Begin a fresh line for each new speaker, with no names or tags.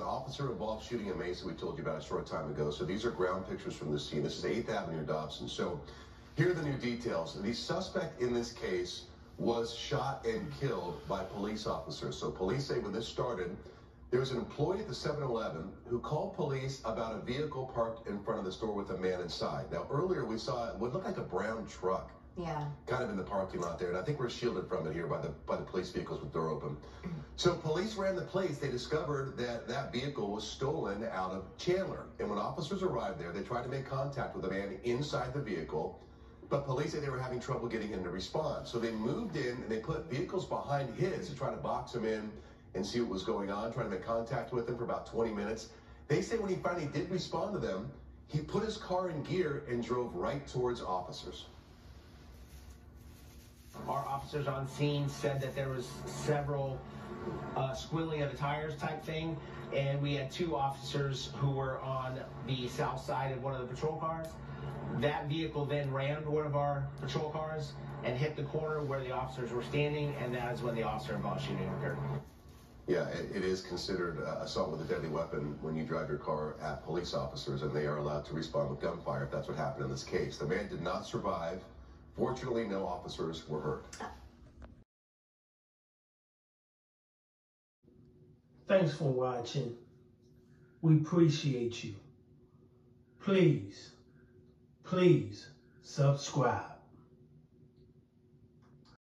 An officer involved shooting a Mesa we told you about a short time ago. So these are ground pictures from the scene. This is 8th Avenue, Dobson. So here are the new details. The suspect in this case was shot and killed by police officers. So police say when this started, there was an employee at the 7-Eleven who called police about a vehicle parked in front of the store with a man inside. Now earlier we saw what looked like a brown truck
Yeah.
kind of in the parking lot there, and I think we're shielded from it here by the by the police vehicles with door open. Mm-hmm. So police ran the place. They discovered that that vehicle was stolen out of Chandler, and when officers arrived there, they tried to make contact with the man inside the vehicle, but police said they were having trouble getting him to respond. So they moved in and they put vehicles behind his to try to box him in and see what was going on, trying to make contact with him for about 20 minutes. They say when he finally did respond to them, he put his car in gear and drove right towards officers.
Officers on scene said that there was several uh, squilling of the tires type thing, and we had two officers who were on the south side of one of the patrol cars. That vehicle then rammed one of our patrol cars and hit the corner where the officers were standing, and that is when the officer involved shooting occurred.
Yeah, it, it is considered uh, assault with a deadly weapon when you drive your car at police officers, and they are allowed to respond with gunfire if that's what happened in this case. The man did not survive. Fortunately, no officers were hurt.
Thanks for watching. We appreciate you. Please, please subscribe.